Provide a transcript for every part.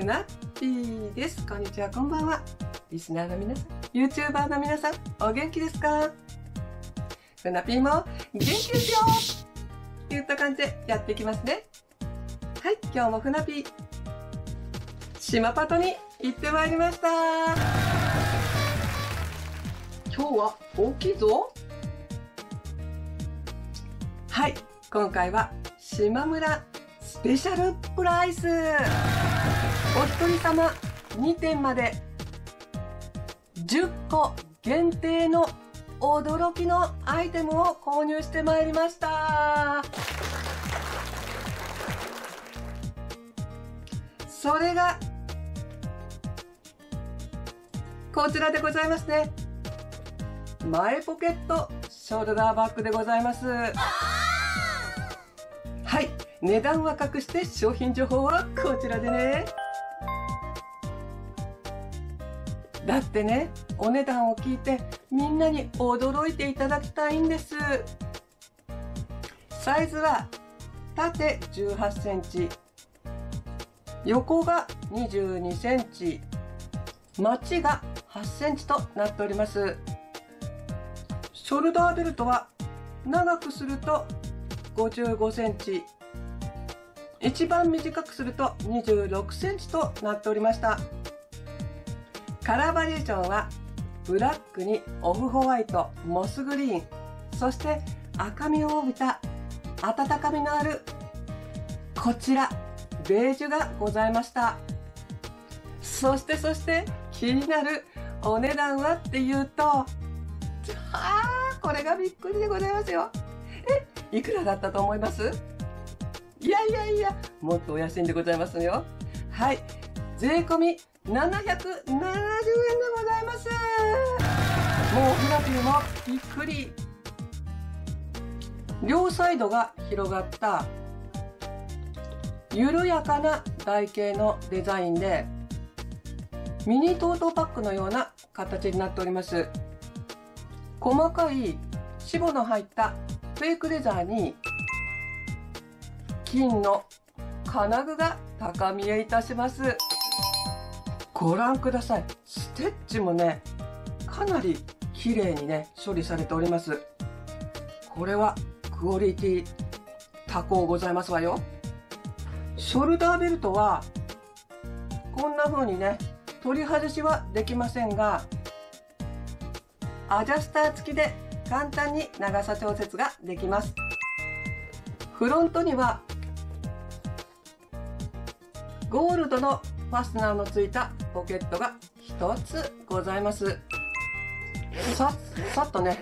ふなっぴーです。こんにちは、こんばんは。リスナーの皆さん、YouTuber の皆さん、お元気ですか？ふなぴーも元気ですよといった感じでやっていきますね。はい、今日もふなぴー、島パトに行ってまいりました今日は大きいぞはい、今回は島村スペシャルプライスお一人様2点まで。10個限定の驚きのアイテムを購入してまいりました。それがこちらでございますね。前ポケットショルダーバッグでございます。はい。値段は隠して商品情報はこちらでね。だってねお値段を聞いてみんなに驚いていただきたいんです。サイズは縦18センチ。横が22センチ。マチが8センチとなっております。ショルダーベルトは長くすると55センチ。一番短くすると26センチとなっておりました。カラーバリエーションはブラックにオフホワイトモスグリーンそして赤みを帯びた温かみのあるこちらベージュがございました。そしてそして気になるお値段はっていうとあーこれがびっくりでございますよ。えいくらだったと思います？いやいやいやもっとお安いんでございますよ。はい税込み770円でございますもうフラピーもびっくり両サイドが広がった緩やかな台形のデザインでミニトートパックのような形になっております細かい脂肪の入ったフェイクレザーに金の金具が高見えいたしますご覧ください。ステッチもねかなり綺麗にね処理されております。これはクオリティ高ございますわよ。ショルダーベルトはこんな風にね取り外しはできませんがアジャスター付きで簡単に長さ調節ができます。フロントにはゴールドのファスナーのついたポケットが1つございます。ささっとね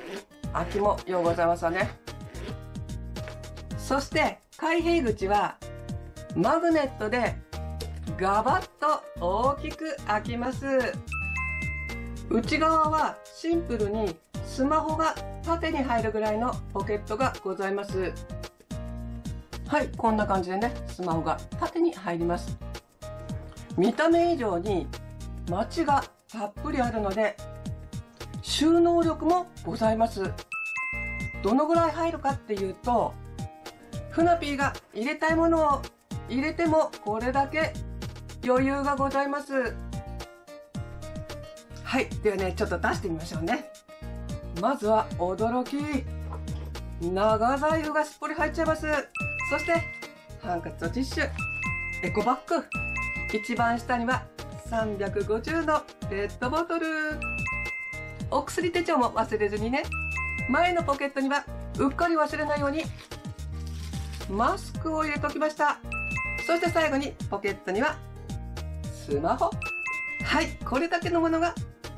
空きもようございますわね。そして開閉口はマグネットでガバッと大きく開きます。内側はシンプルにスマホが縦に入るぐらいのポケットがございます。はいこんな感じでねスマホが縦に入ります。見た目以上に街がたっぷりあるので収納力もございます。どのぐらい入るかっていうとふなぴーが入れたいものを入れてもこれだけ余裕がございます。はい。ではねちょっと出してみましょうね。まずは驚き。長財布がすっぽり入っちゃいます。そしてハンカチとティッシュ。エコバッグ。一番下には350のペットボトル。お薬手帳も忘れずにね。前のポケットにはうっかり忘れないようにマスクを入れときました。そして最後にポケットにはスマホ。はいこれだけのものが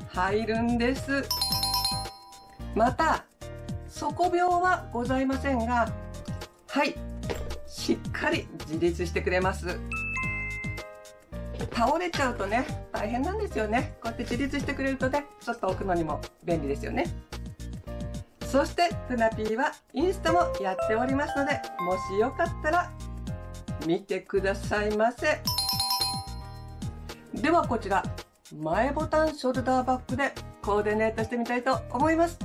入るんです。また底病はございませんがはいしっかり自立してくれます。倒れちゃうとね大変なんですよね。こうやって自立してくれるとねちょっと置くのにも便利ですよね。そしてふなぴーはインスタもやっておりますのでもしよかったら見てくださいませ。ではこちら前ボタンショルダーバッグでコーディネートしてみたいと思います。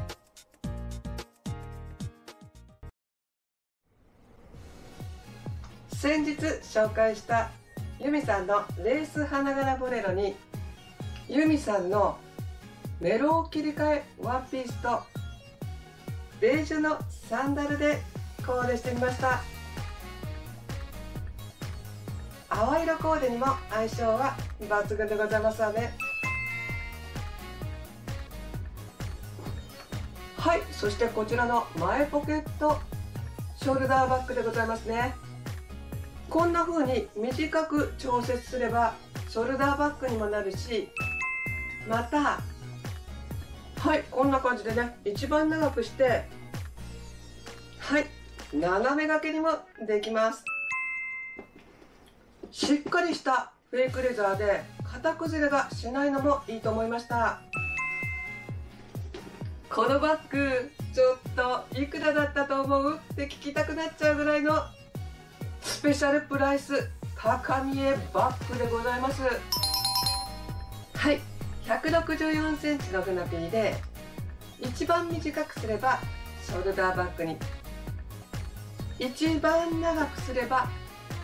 先日紹介したユミさんのレース花柄ボレロにユミさんのメロを切り替えワンピースとベージュのサンダルでコーデしてみました。淡色コーデにも相性は抜群でございますわね。はいそしてこちらの前ポケットショルダーバッグでございますね。こんな風に短く調節すればショルダーバッグにもなるしまたはいこんな感じでね一番長くしてはい斜め掛けにもできます。しっかりしたフェイクレザーで型崩れがしないのもいいと思いました。このバッグちょっといくらだったと思う？って聞きたくなっちゃうぐらいのスペシャルプライス高見えバッグでございます。はい。164センチのフナピーで一番短くすればショルダーバッグに。一番長くすれば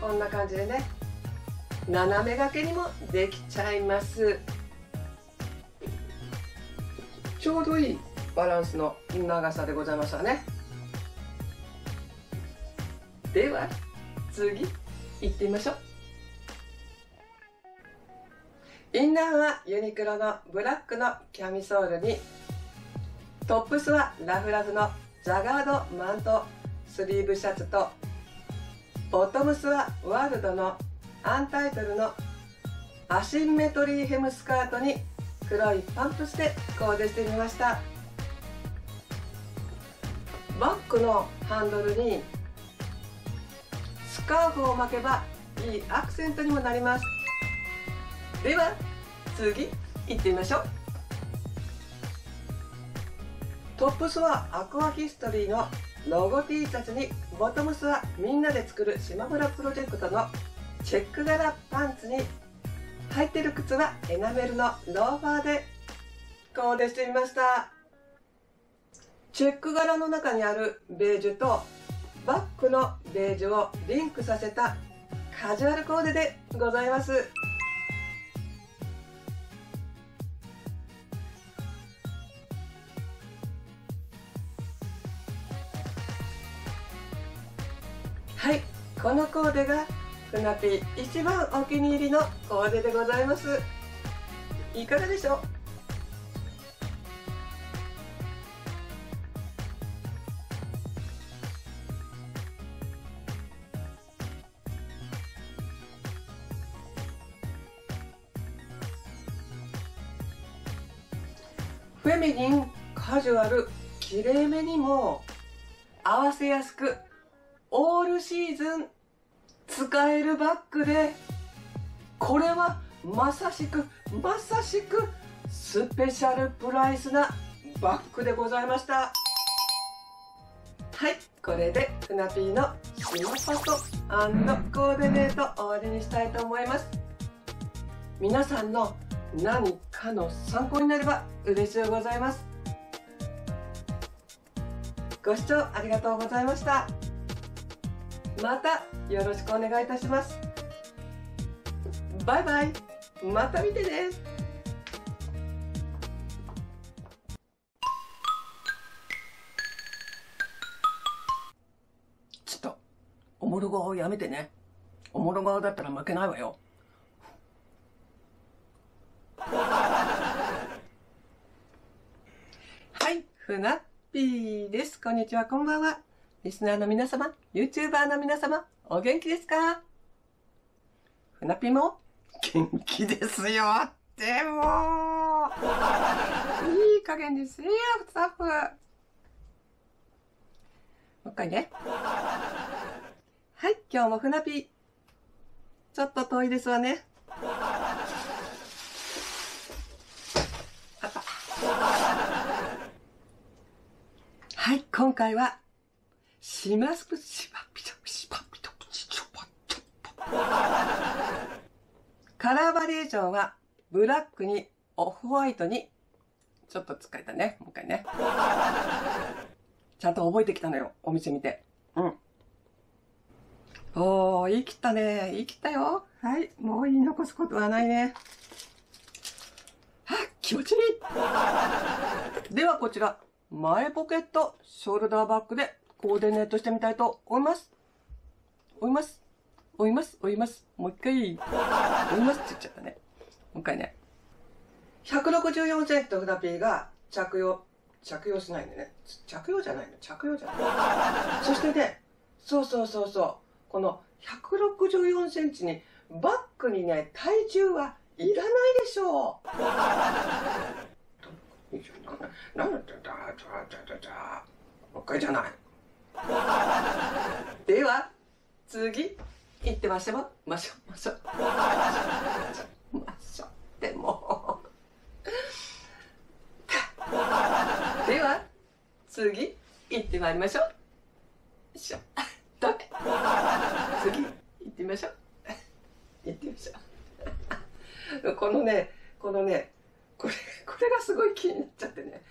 こんな感じでね斜め掛けにもできちゃいます。ちょうどいいバランスの長さでございますわね。では次行ってみましょう。インナーはユニクロのブラックのキャミソールにトップスはラフラフのザガードマントスリーブシャツとボトムスはワールドのアンタイトルのアシンメトリーヘムスカートに黒いパンプスでコーデしてみました。バッグのハンドルにスカーフを巻けばいいアクセントにもなります。では次行ってみましょう。トップスはアクアヒストリーのロゴ T シャツにボトムスはみんなで作る島村プロジェクトのチェック柄パンツに履いてる靴はエナメルのローファーで。コーデしてみました。チェック柄の中にあるベージュとバッグのベージュをリンクさせたカジュアルコーデでございます。はいこのコーデがふなぴー一番お気に入りのコーデでございます。いかがでしょう？フェミニンカジュアルきれいめにも合わせやすくオールシーズン使えるバッグでこれはまさしくまさしくスペシャルプライスなバッグでございました。はいこれでふなぴーのシマパトコーディネート終わりにしたいと思います。皆さんの何かの参考になれば嬉しいございますご視聴ありがとうございましたまたよろしくお願いいたしますバイバイまた見てねちょっとおもろ顔やめてねおもろ顔だったら負けないわよはいふなっぴーですこんにちはこんばんはリスナーの皆様、YouTuber の皆様、お元気ですか？ふなぴも元気ですよでも いい加減ですよ、スタッフ。もう一回ね。はい、今日もふなぴちょっと遠いですわね。あった。はい、今回はしますくしばぴとしばぴとちちょぱちょぱ。カラーバリエーションはブラックにオフホワイトにちょっと疲れたね。もう一回ね。ちゃんと覚えてきたのよ。お店見て。うん。おー、言い切ったね。言い切ったよ。はい。もう言い残すことはないね。は気持ちいい。ではこちら、前ポケット、ショルダーバッグでコーディネートしてみたいと思います。追います。追います。追います。もう一回。追いますって言っちゃったね。もう一回ね。164センチとフラピーが着用、着用しないんでね。着用じゃないの着用じゃない。そしてね、そうそうそうそう。この164センチにバッグにね、体重はいらないでしょう。なんだっただ、もう。一回じゃない。では、次、行ってましょう。ましょう、ましょう。ましょう。でも。では、次、行ってまいりましょう。しょ。ダメ。次、行ってみましょう。行ってみましょう。このね、このね、これ、これがすごい気になっちゃってね。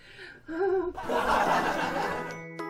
哈哈哈哈哈